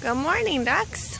Good morning, ducks.